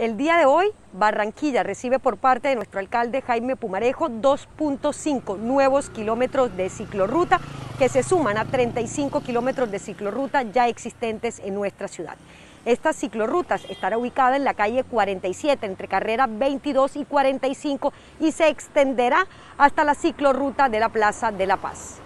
El día de hoy, Barranquilla recibe por parte de nuestro alcalde Jaime Pumarejo 2.5 nuevos kilómetros de ciclorruta que se suman a 35 kilómetros de ciclorruta ya existentes en nuestra ciudad. Esta ciclorruta estará ubicada en la calle 47, entre carrera 22 y 45, y se extenderá hasta la ciclorruta de la Plaza de la Paz.